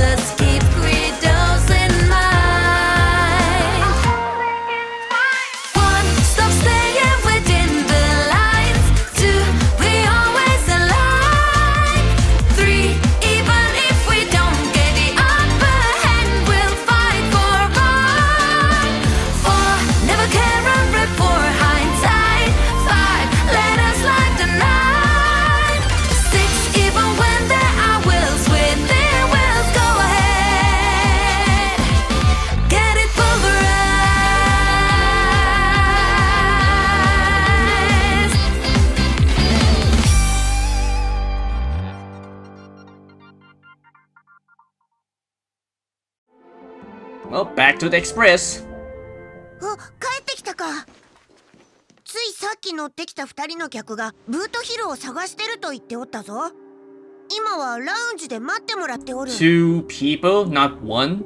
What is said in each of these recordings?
it's to the express. あ帰ってきたかついさっき乗ってきた二人の客がブートヒルを探してると言っておったぞ今はラウンジで待ってもらっておる Two people, not one.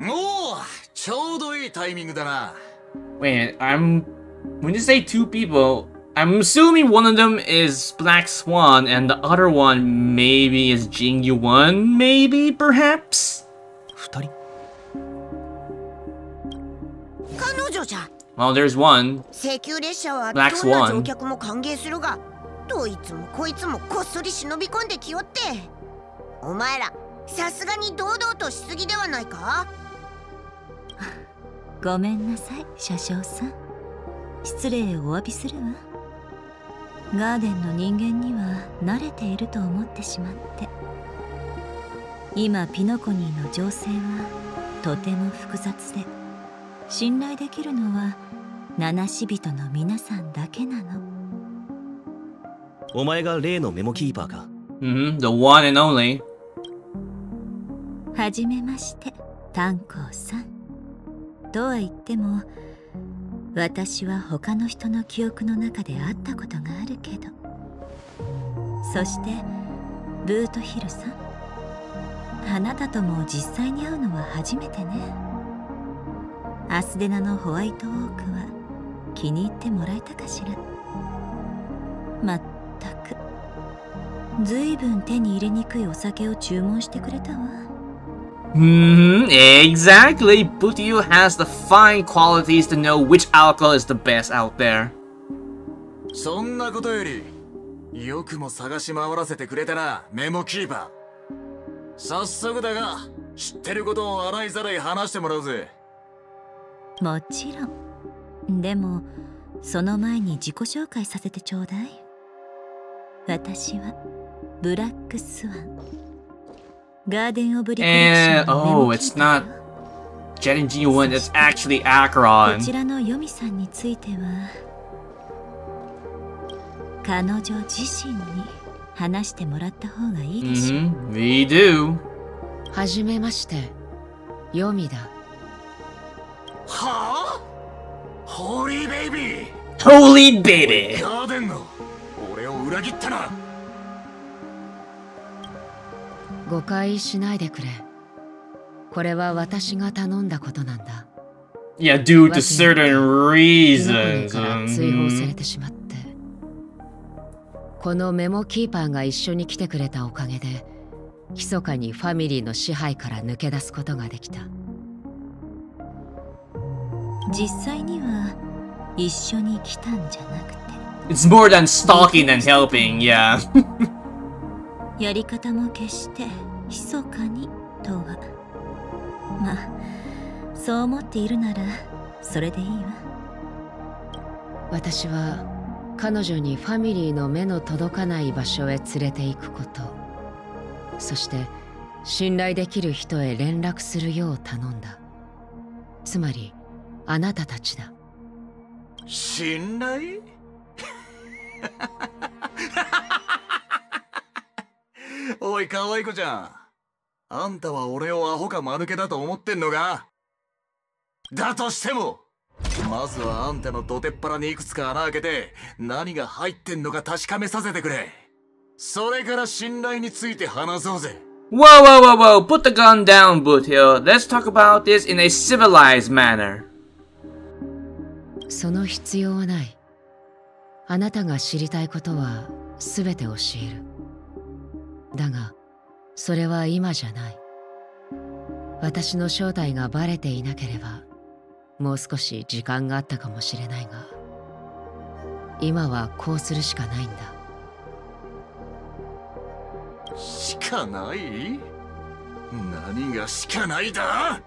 おおちょうどいいタイミングだな Wait, I'm. When you say two people, I'm assuming one of them is Black Swan and the other one maybe is Jing Yuan, maybe, perhaps? 二人 彼女じゃ。Well, there's one. 請求列車はどんな乗客も歓迎するがどいつもこいつもこっそり忍び込んできよって。お前らさすがに堂々としすぎではないか？ごめんなさい車掌さん。失礼をお詫びするわ。ガーデンの人間には慣れていると思ってしまって。今ピノコニーの情勢はとても複雑で信頼できるのは七死人の皆さんだけなの。お前が例のメモキーパーか？Mm hmm, the one and only. はじめまして炭鉱さん。とは言っても私は他の人の記憶の中で会ったことがあるけど。そしてブートヒルさん。あなたとも実際に会うのは初めてねアスデナのホワイトオークは気に入ってもらえたかしら？まったく。ずいぶん手に入れにくいお酒を注文してくれたわ。Hmm, exactly. Butio has the fine qualities to know which alcohol is the best out there. そんなことよりよくも探し回らせてくれたなメモキーパー。早速だが知ってることを洗いざらい話してもらうぜもちろんでもその前に自己紹介させてちょうだい私はブラックスワンガーデン・オブ・リコレクショ And ンのメモ oh, キ it's not Jet G1, it's actually こ Akron. ちらのヨミさんについては彼女自身に話してもらった方がいいでしょう、Mm-hmm. We do. はじめましてヨミだはあホーリーベイビー Holy baby! ガーデンの俺を裏切ったな。誤解しないでくれ。これは私が頼んだことなんだ。Yeah, due to certain ピノコニ reasons. から追放され Mhm. てしまって。このメモキーパーが一緒に来てくれたおかげで密かにファミリーの支配から抜け出すことができた実際には一緒に来たんじゃなくて。It's more than stalking and helping, yeah. やり方も決して密かにとは。まあそう思っているならそれでいいわ。私は彼女にファミリーの目の届かない場所へ連れて行くこと。そして信頼できる人へ連絡するよう頼んだ。つまりあなたたちだ。信頼？おい可愛い子ちゃん。あんたは俺をアホか間抜けだと思ってんのか？だとしてもまずはあんたの土手っ腹にいくつか穴開けて何が入ってんのか確かめさせてくれ。それから信頼について話そうぜ。Whoa, whoa, whoa, whoa, put the gun down, Boothill. Let's talk about this in a civilized manner. その必要はない。あなたが知りたいことは全て教える。だがそれは今じゃない。私の正体がバレていなければもう少し時間があったかもしれないが今はこうするしかないんだ。しかない？何がしかないだ？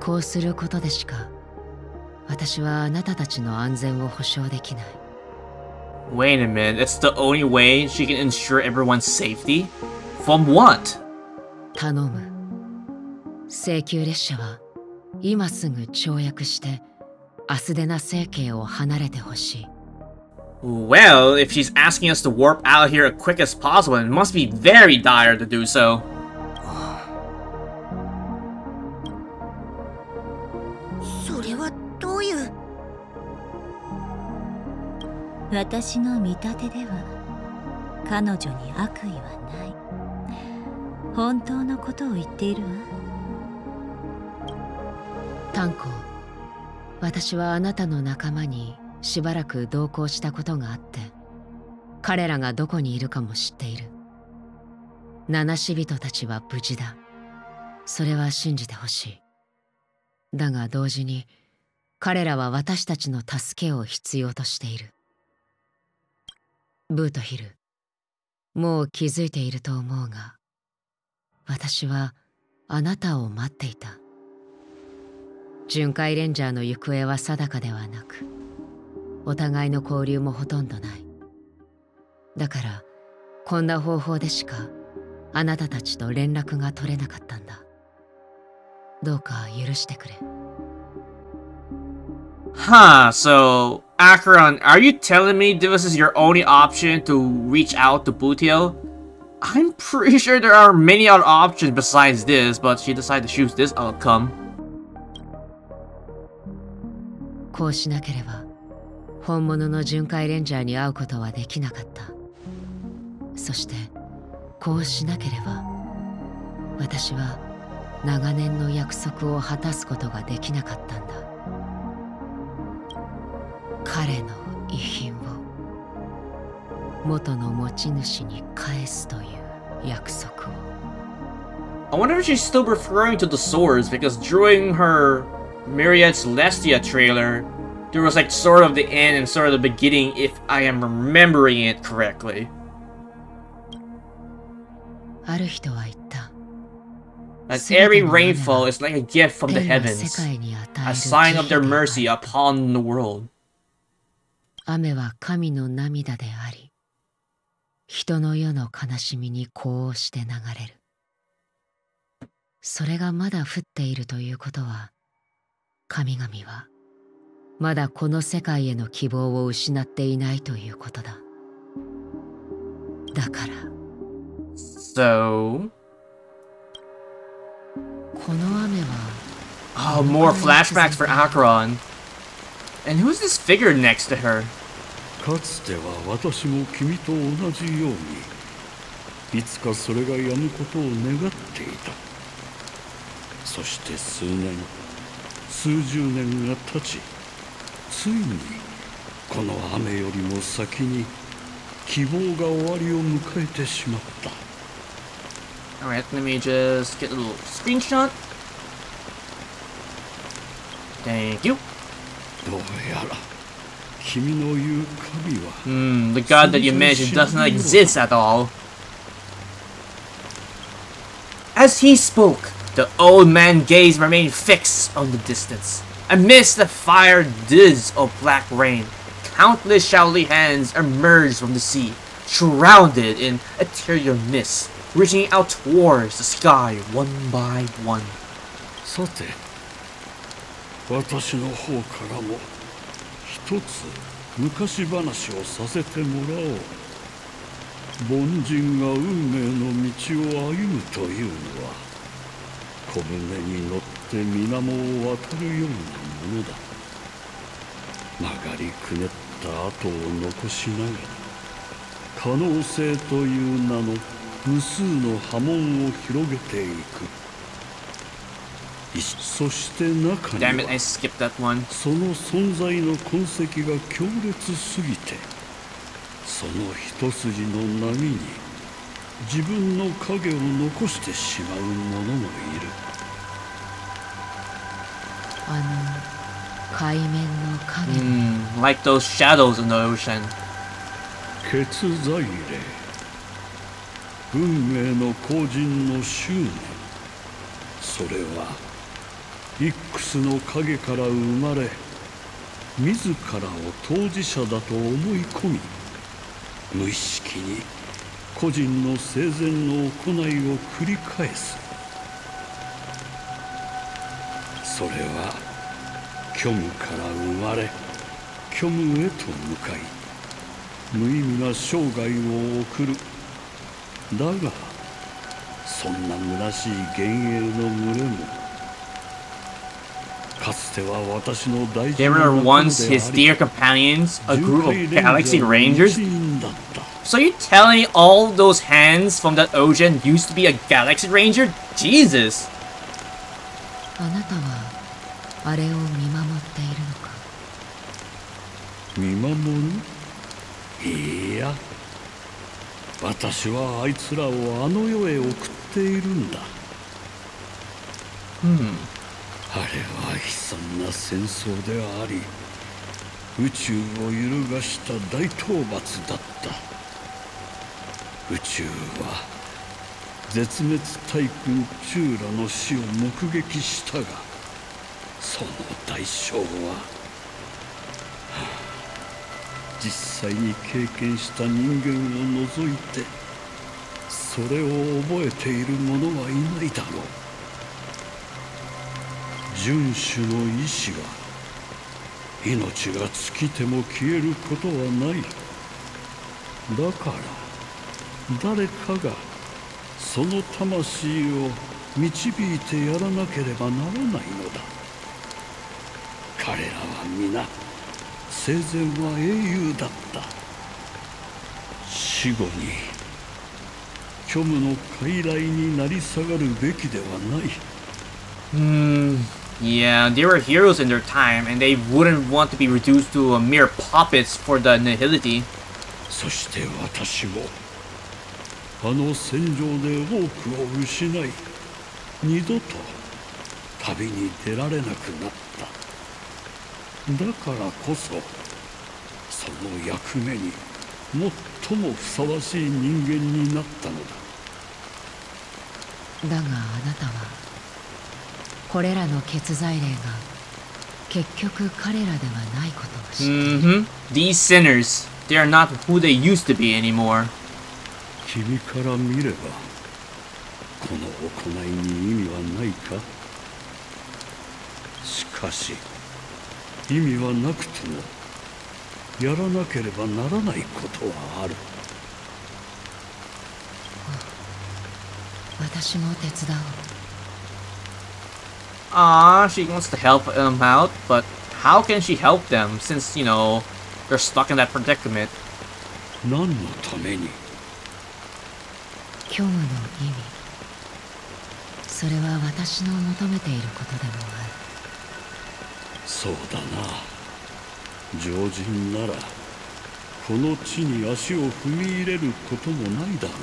こうすることでしか私はあなたたちの安全を保証できない Wait a minute, it's the only way she can ensure everyone's safety? From what? 頼む請求列車は今すぐ跳躍してアスデナ星系を離れてほしい Well, if she's asking us to warp out here as quick as possible, it must be very dire to do so. 私の見立てでは彼女に悪意はない。本当のことを言っているわ。炭鉱私はあなたの仲間にしばらく同行したことがあって彼らがどこにいるかも知っている。七死人たちは無事だ。それは信じてほしい。だが同時に彼らは私たちの助けを必要としている。ブートヒル。もう気づいていると思うが私はあなたを待っていた。巡回レンジャーの行方は定かではなくお互いの交流もほとんどない。だからこんな方法でしかあなたたちと連絡が取れなかったんだ。どうか許してくれ。Huh, so, Akron, are you telling me this is your only option to reach out to Bootil? I'm pretty sure there are many other options besides this, but she decided to choose this outcome. こうしなければ本物の巡回レンジャーに会うことはできなかったそしてこうしなければ私は長年の約束を果たすことができなかったんだ 彼の遺品を元の持ち主に返すという約束を I wonder if she's still referring to the swords, because during her Myriad Celestia trailer, there was like sort of the end and sort of the beginning, if I am remembering it correctly. ある人は言った That every rainfall is like a gift from the 天が heavens, 世界に与え a る sign of their 慈悲である mercy upon the world. 雨は神の涙であり人の世の悲しみに呼応して流れる。それがまだ降っているということは神々はまだこの世界への希望を失っていないということだ。だから So, この雨は oh, more flashbacks for Akron. And who's this figure next to her? かつては私も君と同じようにいつかそれが止むことを願っていたそして数年数十年が経ちついにこの雨よりも先に希望が終わりを迎えてしまった Alright, let me just get a little screenshot. Thank you. The god that you mentioned does not exist at all. As he spoke, the old man's gaze remained fixed on the distance. Amidst the fire dizz of black rain, countless shadowy hands emerged from the sea, shrouded in ethereal mist, reaching out towards the sky one by one. 私の方からも一つ昔話をさせてもらおう。凡人が運命の道を歩むというのは小舟に乗って水面を渡るようなものだ。曲がりくねった跡を残しながら可能性という名の無数の波紋を広げていく。そして中には.その存在の痕跡が強烈すぎてその一筋の波に自分の影を残してしまう者もいるあの海面の影、Hmm, like those shadows in the ocean. 血在霊運命の後人の執念それはイックスの影から生まれ自らを当事者だと思い込み無意識に個人の生前の行いを繰り返す。それは虚無から生まれ虚無へと向かい無意味な生涯を送る。だがそんな虚しい幻影の群れもかつては私の大事 They な were 仲間 once で his あり dear companions, a 巡 group 回 of レンジャー galaxy の rangers. 一員だった So you telling me all those hands from that ocean used to be a galaxy ranger? Jesus. あなたはあれを見守っているのか見守るいや私はあいつらをあの世へ送っているんだ Hmm. あれは悲惨な戦争であり宇宙を揺るがした大討伐だった。宇宙は絶滅対空チューラの死を目撃したがその代償は、実際に経験した人間を除いてそれを覚えている者はいないだろう。遵守の意志が命が尽きても消えることはない。だから誰かがその魂を導いてやらなければならないのだ。彼らは皆生前は英雄だった。死後に虚無の傀儡になり下がるべきではない。Hmm. Yeah, they were heroes in their time, and they wouldn't want to be reduced to a mere puppets for the nihility. そして私もあの戦場で多くを失い二度と旅に出られなくなっただからこそその役目に最もふさわしい人間になったのだだがあなたはこれらの血罪霊が結局彼らではないことを知っている Mm-hmm. These sinners, they are not who they used to be anymore. 君から見ればこの行いに意味はないか？しかし意味はなくてもやらなければならないことはある私も手伝おう Ah, she wants to help them out, but how can she help them since, you know, they're stuck in that predicament? 何のために虚無の意味それは私の求めていることでもあるそうだな常人ならこの地に足を踏み入れることもないだろ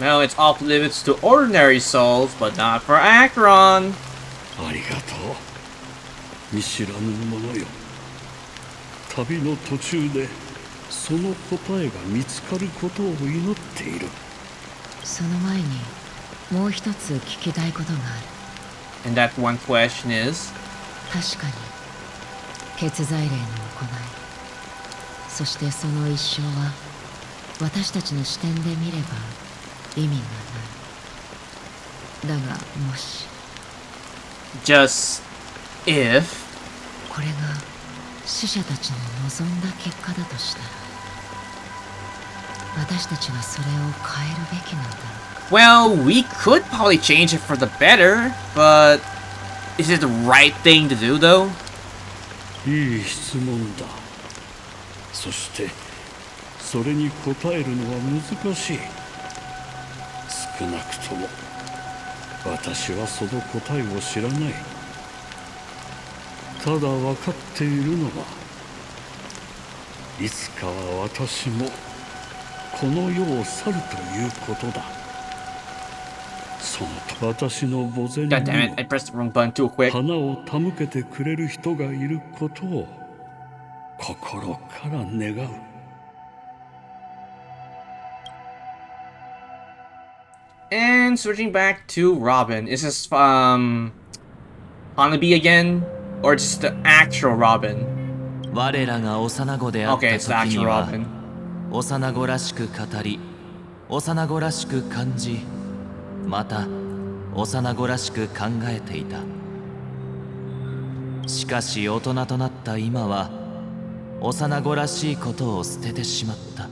Well, it's off limits to ordinary souls, but not for Akron. うありがとう。見知らぬ者よ。旅の途中でその答えが見つかることを祈っている。その前にもう一つ聞きたいことがある。And that one question is? 確かに。血罪霊の行い。そしてその一生は私たちの視点で見れば意味がない。だがもし just if これが死者たちの望んだ結果だとしたら私たちはそれを変えるべきなんだろうか Well, we could probably change it for the better, but is it the right thing to do though? いい質問だそしてそれに答えるのは難しい少なくとも私はその答えを知らない。ただ分かっているのはいつかは私もこの世を去るということだ。その私の墓前に.花を手向けてくれる人がいることを心から願う And switching back to Robin. Is this um Hanabi again? Or just the actual Robin? Okay, た it's actual Robin. 幼子らしく語り幼子らしく感じまた幼子らしく考えていたしかし大人となった今は幼子らしいことを捨ててしまった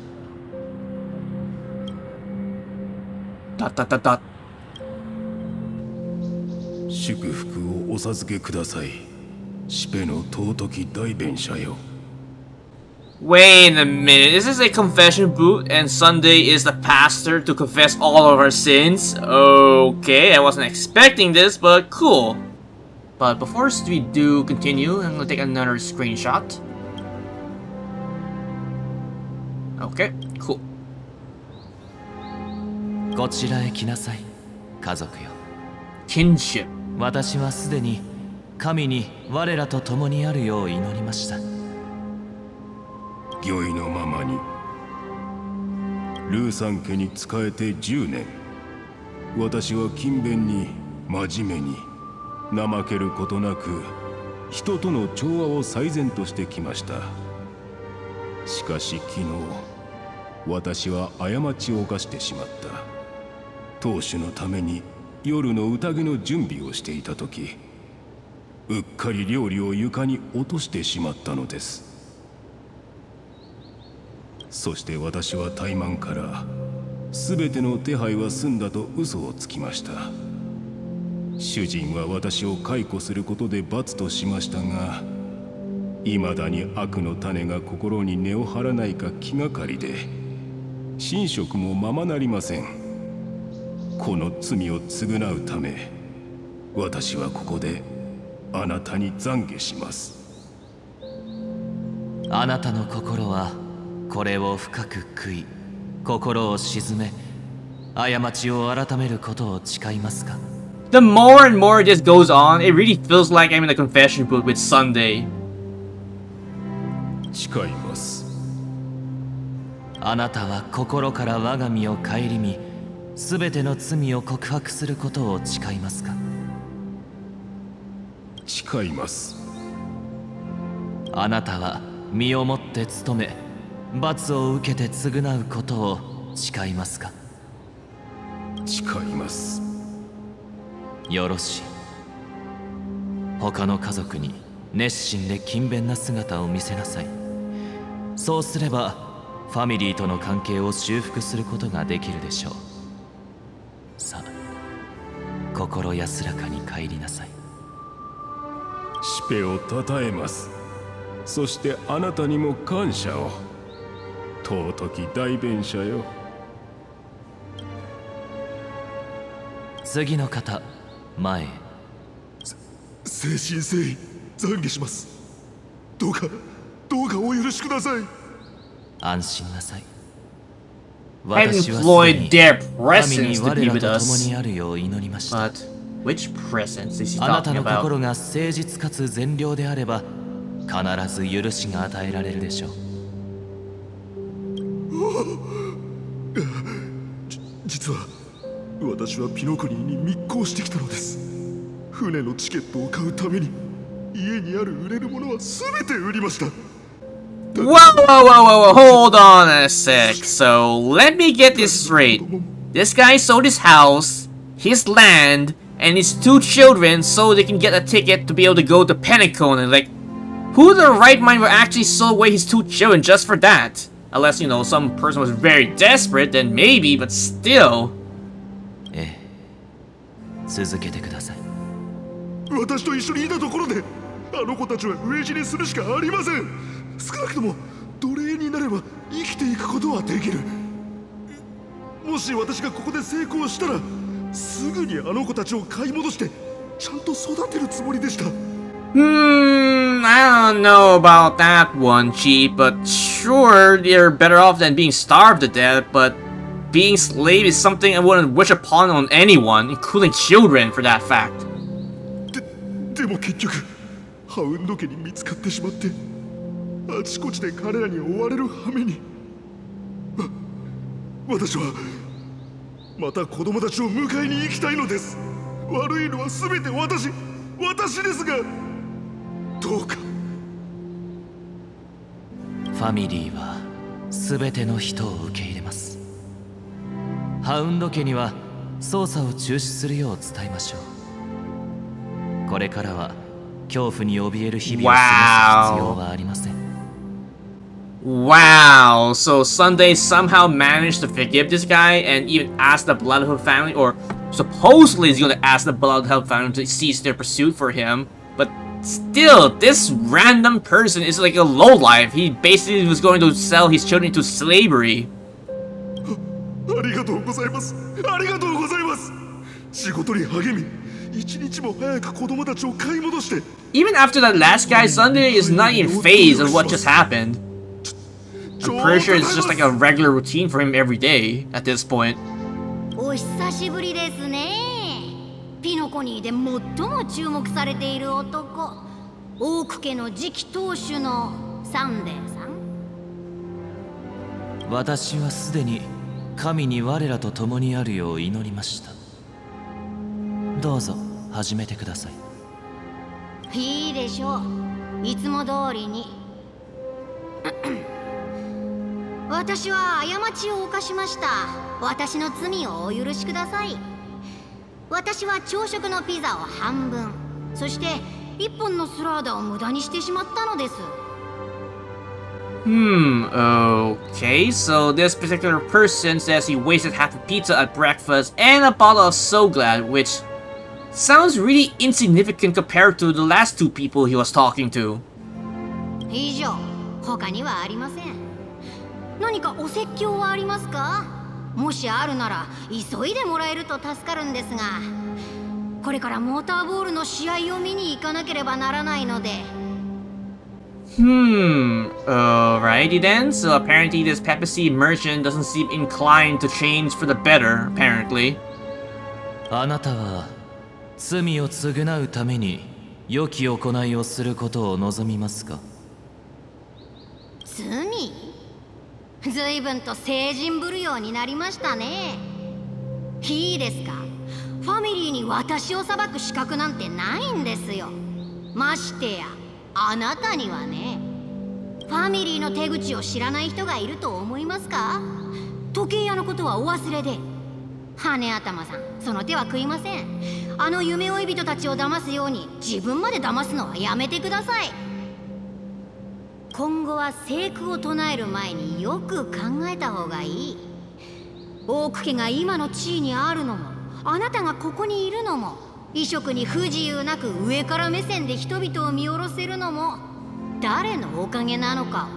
Dot dot dot dot. 祝福をお授けくださいシペの尊き代弁者よ Wait a minute, is this a confession booth and Sunday is the pastor to confess all of our sins? Okay, I wasn't expecting this, but cool. But before we do continue, I'm gonna take another screenshot. Okay, cool. こちらへ来なさい家族よ。Kinship. 私はすでに神に我らと共にあるよう祈りました。御意のままにルーさん家に仕えて10年。私は勤勉に真面目に怠けることなく人との調和を最善としてきました。しかし昨日私は過ちを犯してしまった当主のために夜の宴の準備をしていた時うっかり料理を床に落としてしまったのです。そして私は怠慢から全ての手配は済んだと嘘をつきました。主人は私を解雇することで罰としましたが未だに悪の種が心に根を張らないか気がかりで寝食もままなりません。この罪を償うため私はここであなたに懺悔しますあなたの心はこれを深く悔い心を鎮め過ちを改めることを誓いますか The more and more this goes on, it really feels like I'm in a confession booth with Sunday. 誓いますあなたは心から我が身を顧み全ての罪を告白することを誓いますか？誓います。あなたは身をもって務め罰を受けて償うことを誓いますか？誓います。よろしい。他の家族に熱心で勤勉な姿を見せなさい。そうすればファミリーとの関係を修復することができるでしょうさあ心安らかに帰りなさい。シペをたたえます。そしてあなたにも感謝を。尊き代弁者よ。次の方前へ。誠心誠意懺悔します。どうかどうかお許しください。安心なさいで their presence に to 我 be ら with と共 us. にあるよう祈りました But which presence is he あなた talking の about? 心が誠実かつ善良であれば必ず許しが与えられるでしょう実は私はピノコニーに密航してきたのです船のチケットを買うために家にある売れるものは全て売りました Whoa, whoa, whoa, whoa, whoa, hold on a sec. So, let me get this straight. This guy sold his house, his land, and his two children so they can get a ticket to be able to go to Pentagon. And, like, who in the right mind would actually sell away his two children just for that? Unless, you know, some person was very desperate, then maybe, but still. ええ続けてください私と一緒にいたところであの子たちは飢え死にするしかありません 少なくとも奴隷になれば生きていくことはできるもし私がここで成功したらすぐにあの子たちを買い戻してちゃんと育てるつもりでした Hmm, I don't know about that one, Chief, but sure, they're better off than being starved to death, but being slave is something I wouldn't wish upon on anyone, including children, for that fact. でも結局ハウンド家に見つかってしまってあちこちで彼らに追われる羽目に。私はまた子供たちを迎えに行きたいのです。悪いのは全て私私ですが。どうか。ファミリーは全ての人を受け入れます。ハウンド家には捜査を中止するよう伝えましょう。これからは恐怖に怯える日々を過ごす必要はありません。Wow, so Sunday somehow managed to forgive this guy and even ask the Bloodhood family, or supposedly is going to ask the Bloodhood family to cease their pursuit for him. But still, this random person is like a lowlife. He basically was going to sell his children to slavery. Even after that last guy, Sunday is not in phase of what just happened. I'm pretty sure it's just like a regular routine for him every day at this point. お久しぶりですね。ピノコニーで最も注目されている男。オーク家の次期当主のサンデーさん。私はすでに神に我らと共にあるよう祈りました。どうぞ始めてください。いいでしょう。いつも通りに私は過ちを犯しました私の罪をお許しください私は朝食のピザを半分そして一本のスラーダを無駄にしてしまったのです Hmm, okay, so this particular person says he wasted half a pizza at breakfast and a bottle of So Glad, which sounds really insignificant compared to the last two people he was talking to. 以上他にはありません何かお説教はありますかもしあるなら急いでもらえると助かるんですがこれからモーターボールの試合を見に行かなければならないので Hmm, alrighty then. So apparently this Pepsi merchant doesn't seem inclined to change for the better, apparently. あなたは罪を償うために良き行いをすることを望みますか罪随分と成人ぶるようになりましたね。いいですか？ファミリーに私を裁く資格なんてないんですよ。ましてやあなたにはね。ファミリーの手口を知らない人がいると思いますか？時計屋のことはお忘れで。羽頭さんその手は食いません。あの夢追い人たちを騙すように自分まで騙すのはやめてください。今後は聖句を唱える前によく考えた方がいい大久家が今の地位にあるのもあなたがここにいるのも異色に不自由なく上から目線で人々を見下ろせるのも誰のおかげなのか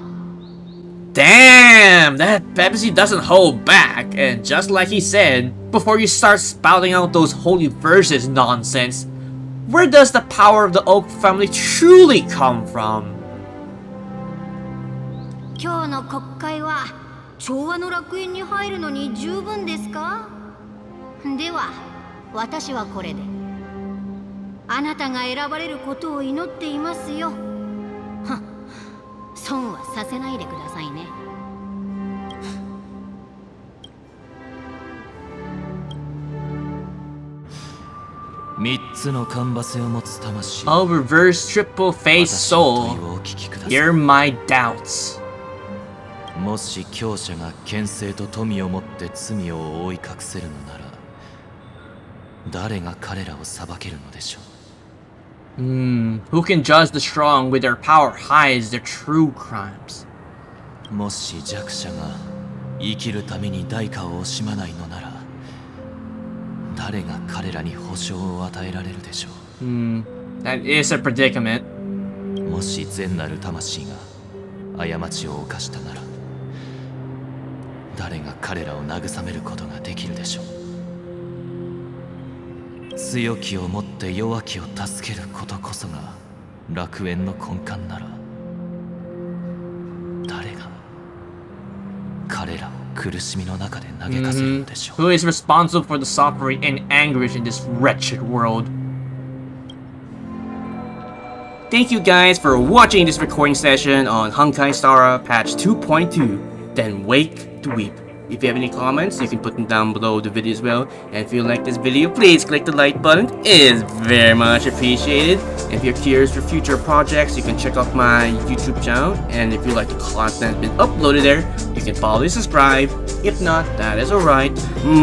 Damn, that Pepsi doesn't hold back. And just like he said, before you start spouting out those holy verses nonsense, where does the power of the Oak family truly come from? 今日の国会は調和の楽園に入るのに十分ですか？では私はこれで。あなたが選ばれることを祈っていますよ。はっ損はさせないでくださいね。三つのカンバスを持つ魂。Oh, reverse triple face soul. 問いをお聞きください。Hear my doubts. もし強者が権勢と富を持って罪を覆い隠せるのなら誰が彼らを裁けるのでしょ Hmm, who can judge the strong with their power hides their true crimes? うもし弱者が生きるために代価を惜しまないのなら誰が彼らに保証を与えられるでしょ Hmm, that is a predicament. うもし善なる魂が過ちを犯したなら誰が彼らを慰めることができるでしょう強きをもって弱きを助けることこそが楽園の根幹なら誰が彼らを苦しみの中で嘆かせるでしょう Who is responsible for the suffering and anguish in this wretched world? Thank you guys for watching this recording session on Honkai Star Patch 2.2, Then Wake to Weep. If you have any comments, you can put them down below the video as well. And if you like this video, please click the like button. It is very much appreciated. If you're curious for future projects, you can check out my YouTube channel. And if you like the content that's been uploaded there, you can follow and subscribe. If not, that is alright.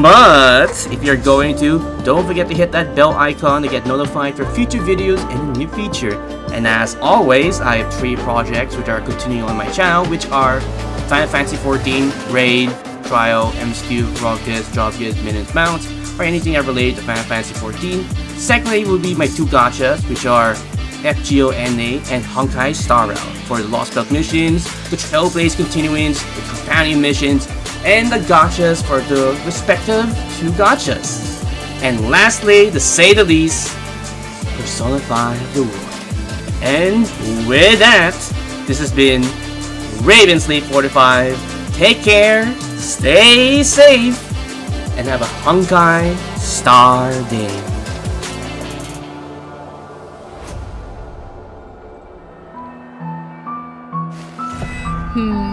But if you're going to, don't forget to hit that bell icon to get notified for future videos and a new feature. And as always, I have three projects which are continuing on my channel, which are Final Fantasy XIV, Raid, Trial, MSQ, Rockets, Job Gears, Minutes, Mounts, or anything that related to Final Fantasy XIV. Secondly will be my two gachas, which are FGONA and Honkai Star Rail for the Lost Belt missions, the Trailblaze continuance, the companion missions, and the gachas for the respective two gachas. And lastly, to say the least, Persona 5 The World. And with that, this has been Raven Sleep 45. Take care, stay safe, and have a Honkai Star Day. ふ